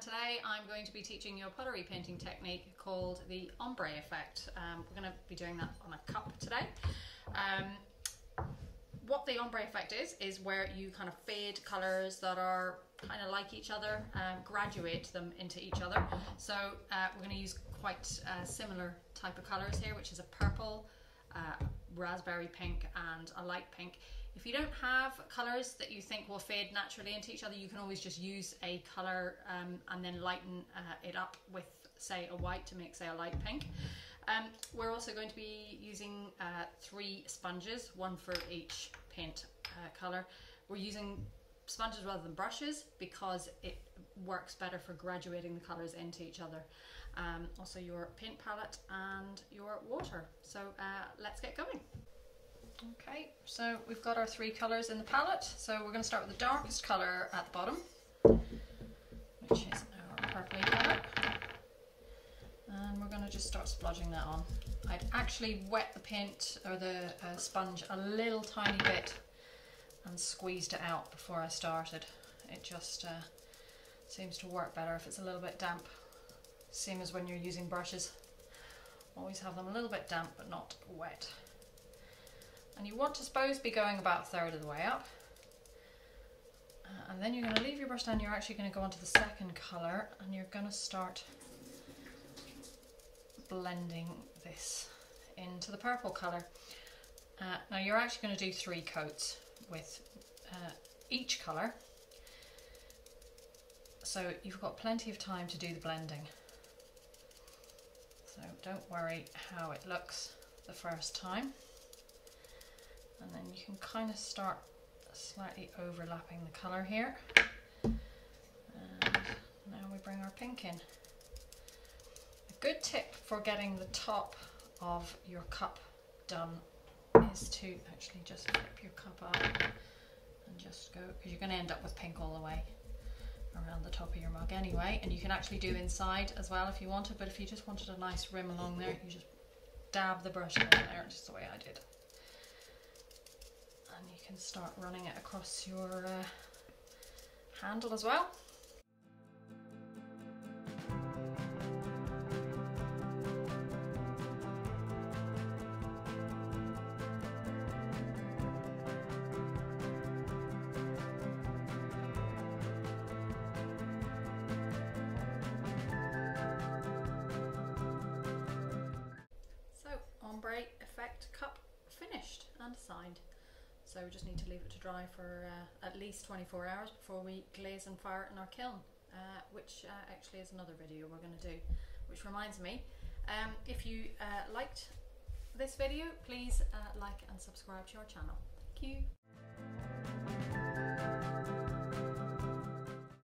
today I'm going to be teaching you a pottery painting technique called the ombre effect. Um, we're going to be doing that on a cup today. Um, what the ombre effect is, is where you kind of fade colours that are kind of like each other, um, graduate them into each other. So uh, we're going to use quite a similar type of colours here, which is a purple, uh, raspberry pink and a light pink. If you don't have colours that you think will fade naturally into each other, you can always just use a colour um, and then lighten uh, it up with, say, a white to make, say, a light pink. Um, we're also going to be using uh, three sponges, one for each paint uh, colour. We're using sponges rather than brushes because it works better for graduating the colours into each other. Um, also your paint palette and your water. So uh, let's get going. Okay, so we've got our three colours in the palette. So we're going to start with the darkest colour at the bottom, which is our purpley colour. And we're going to just start splodging that on. I'd actually wet the paint or the uh, sponge a little tiny bit and squeezed it out before I started. It just uh, seems to work better if it's a little bit damp. Same as when you're using brushes. Always have them a little bit damp but not wet and you want to suppose be going about a third of the way up. Uh, and then you're going to leave your brush down you're actually going to go on to the second colour and you're going to start blending this into the purple colour. Uh, now you're actually going to do three coats with uh, each colour. So you've got plenty of time to do the blending. So don't worry how it looks the first time and then you can kind of start slightly overlapping the colour here. And now we bring our pink in. A good tip for getting the top of your cup done is to actually just flip your cup up and just go because you're going to end up with pink all the way around the top of your mug anyway. And you can actually do inside as well if you wanted but if you just wanted a nice rim along there you just dab the brush in there just the way I did and you can start running it across your uh, handle as well. So, ombre effect cup finished and signed. So we just need to leave it to dry for uh, at least 24 hours before we glaze and fire it in our kiln, uh, which uh, actually is another video we're going to do. Which reminds me, um, if you uh, liked this video, please uh, like and subscribe to our channel. Thank you.